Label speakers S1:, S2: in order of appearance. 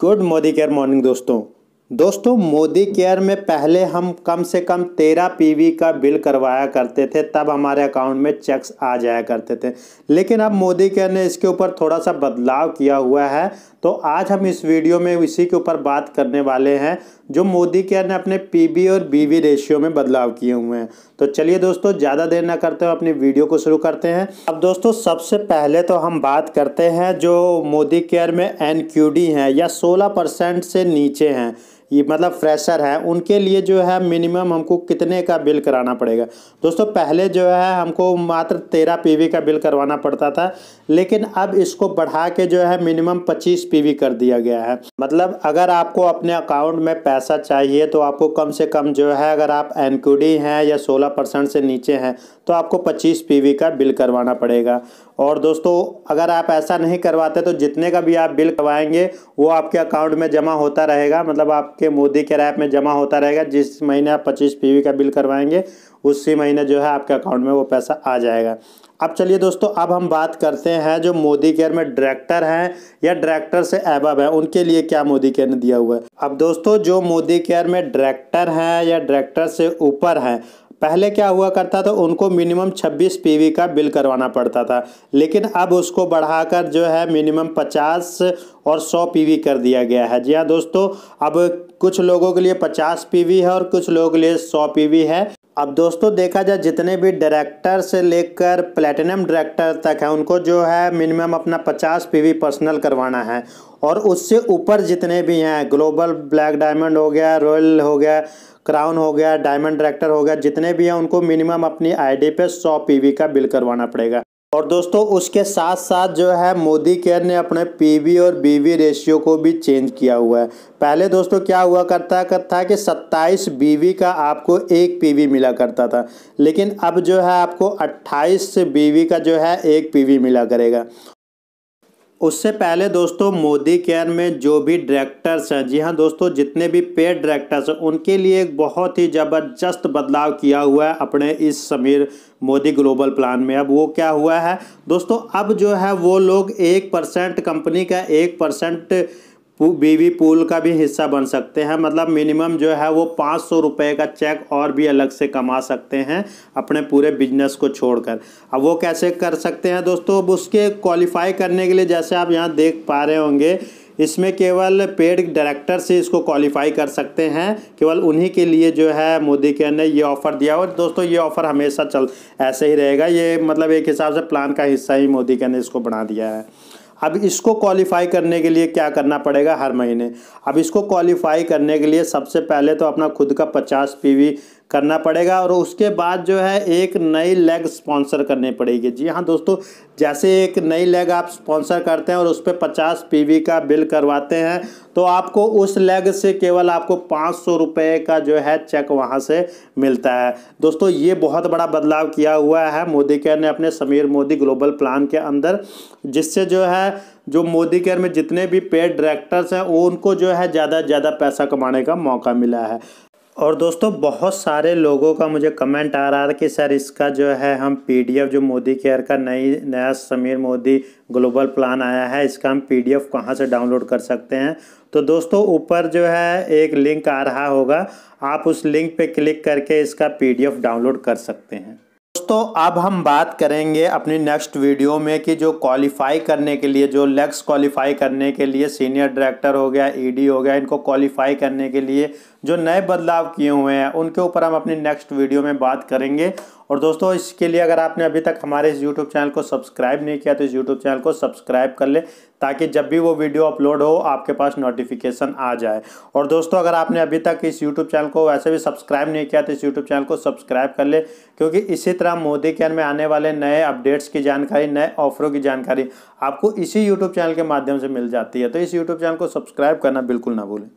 S1: Good Modi care morning दोस्तों। दोस्तों, Modi care में पहले हम कम से कम तेरह पीवी का बिल करवाया करते थे, तब हमारे अकाउंट में चेक्स आ जाया करते थे। लेकिन अब मोदी केयर ने इसके ऊपर थोड़ा सा बदलाव किया हुआ है। तो आज हम इस वीडियो में इसी के ऊपर बात करने वाले हैं, जो मोदी केयर ने अपने पीबी और बीवी रेशियो में बदलाव किए हुए हैं। तो चलिए दोस्तों, ज़्यादा देर ना करते हुए अपनी वीडियो को शुरू करते हैं। अब दोस्तों, सबसे पहले तो हम बात करते हैं, जो मोदी केयर में एन हैं, या सोलह से नीचे हैं। ये मतलब फ्रेशर हैं, उनके लिए जो है मिनिमम हमको कितने का बिल कराना पड़ेगा? दोस्तों, पहले जो है हमको मात्र तेरह पीवी का बिल करवाना पड़ता था, लेकिन अब इसको बढ़ा के जो है मिनिमम पच्चीस पीवी कर दिया गया है। मतलब अगर आपको अपने अकाउंट में पैसा चाहिए तो आपको कम से कम जो है, अगर आप एनक्यूडी हैं या सोलह परसेंट से नीचे हैं तो आपको पच्चीस पी का बिल करवाना पड़ेगा। और दोस्तों, अगर आप ऐसा नहीं करवाते तो जितने का भी आप बिल करवाएँगे, वो आपके अकाउंट में जमा होता रहेगा। मतलब आपके मोदी के रैप में जमा होता रहेगा, जिस महीने आप पच्चीस पी का बिल करवाएँगे उसी महीने जो है आपके अकाउंट में वो पैसा आ जाएगा। अब चलिए दोस्तों, अब हम बात करते हैं जो मोदी केयर में डायरेक्टर हैं या डायरेक्टर से एबब है, उनके लिए क्या मोदी केयर ने दिया हुआ है। अब दोस्तों, जो मोदी केयर में डायरेक्टर हैं या डायरेक्टर से ऊपर हैं, पहले क्या हुआ करता था, उनको मिनिमम 26 पीवी का बिल करवाना पड़ता था, लेकिन अब उसको बढ़ाकर जो है मिनिमम 50 और 100 पीवी कर दिया गया है। जी हाँ दोस्तों, अब कुछ लोगों के लिए 50 पीवी है और कुछ लोगों के लिए 100 पीवी है। अब दोस्तों देखा जाए, जितने भी डायरेक्टर से लेकर प्लेटिनम डायरेक्टर तक है, उनको जो है मिनिमम अपना 50 पीवी पर्सनल करवाना है। और उससे ऊपर जितने भी हैं ग्लोबल ब्लैक डायमंड हो गया रॉयल हो गया क्राउन हो गया डायमंड डायरेक्टर हो गया, जितने भी हैं, उनको मिनिमम अपनी आईडी पे 100 पीवी का बिल करवाना पड़ेगा। और दोस्तों, उसके साथ साथ जो है, मोदी केयर ने अपने पीवी और बीवी रेशियो को भी चेंज किया हुआ है। पहले दोस्तों, क्या हुआ करता था कि 27 बीवी का आपको एक पीवी मिला करता था। लेकिन अब जो है, आपको 28 बीवी का जो है, एक पीवी मिला करेगा। उससे पहले दोस्तों, मोदी केयर में जो भी डायरेक्टर्स हैं, जी हाँ दोस्तों, जितने भी पेड डायरेक्टर्स हैं, उनके लिए एक बहुत ही ज़बरदस्त बदलाव किया हुआ है अपने इस समीर मोदी ग्लोबल प्लान में। अब वो क्या हुआ है? दोस्तों, अब जो है वो लोग एक परसेंट कंपनी का एक परसेंट बीवी पूल का भी हिस्सा बन सकते हैं। मतलब मिनिमम जो है वो पाँच सौ रुपये का चेक और भी अलग से कमा सकते हैं अपने पूरे बिज़नेस को छोड़कर। अब वो कैसे कर सकते हैं दोस्तों? अब उसके क्वालिफाई करने के लिए जैसे आप यहाँ देख पा रहे होंगे, इसमें केवल पेड डायरेक्टर से इसको क्वालिफाई कर सकते हैं। केवल उन्हीं के लिए जो है मोदी केयर ने ये ऑफ़र दिया और दोस्तों ये ऑफ़र हमेशा चल, ऐसे ही रहेगा। ये मतलब एक हिसाब से प्लान का हिस्सा ही मोदी केयर ने इसको बना दिया है। अब इसको क्वालिफाई करने के लिए क्या करना पड़ेगा हर महीने? अब इसको क्वालिफाई करने के लिए सबसे पहले तो अपना खुद का पचास पीवी करना पड़ेगा और उसके बाद जो है एक नई लेग स्पॉन्सर करनी पड़ेगी। जी हाँ दोस्तों, जैसे एक नई लेग आप स्पॉन्सर करते हैं और उस पर पचास पी का बिल करवाते हैं तो आपको उस लेग से केवल आपको पाँच सौ रुपये का जो है चेक वहाँ से मिलता है। दोस्तों, ये बहुत बड़ा बदलाव किया हुआ है। मोदी केयर ने अपने समीर मोदी ग्लोबल प्लान के अंदर, जिससे जो है, जो मोदी केयर में जितने भी पेड डायरेक्टर्स हैं, उनको जो है ज़्यादा से ज़्यादा पैसा कमाने का मौका मिला है। और दोस्तों, बहुत सारे लोगों का मुझे कमेंट आ रहा था कि सर इसका जो है, हम पीडीएफ जो मोदी केयर का नई, नया समीर मोदी ग्लोबल प्लान आया है, इसका हम पीडीएफ कहाँ से डाउनलोड कर सकते हैं? तो दोस्तों, ऊपर जो है, एक लिंक आ रहा होगा। आप उस लिंक पे क्लिक करके इसका पीडीएफ डाउनलोड कर सकते हैं। दोस्तों, अब हम बात करेंगे अपनी नेक्स्ट वीडियो में कि जो क्वालिफाई करने के लिए, जो लेक्स क्वालिफाई करने के लिए सीनियर डायरेक्टर हो गया ईडी हो गया, इनको क्वालिफाई करने के लिए जो नए बदलाव किए हुए हैं, उनके ऊपर हम अपनी नेक्स्ट वीडियो में बात करेंगे। और दोस्तों, इसके लिए अगर आपने अभी तक हमारे इस यूट्यूब चैनल को सब्सक्राइब नहीं किया तो इस यूट्यूब चैनल को सब्सक्राइब कर ले, ताकि जब भी वो वीडियो अपलोड हो, आपके पास नोटिफिकेशन आ जाए। और दोस्तों, अगर आपने अभी तक इस यूट्यूब चैनल को वैसे भी सब्सक्राइब नहीं किया तो इस यूट्यूब चैनल को सब्सक्राइब कर ले, क्योंकि इसी तरह मोदी केयर में आने वाले नए अपडेट्स की जानकारी, नए ऑफरों की जानकारी आपको इसी यूट्यूब चैनल के माध्यम से मिल जाती है। तो इस यूट्यूब चैनल को सब्सक्राइब करना बिल्कुल ना भूलें।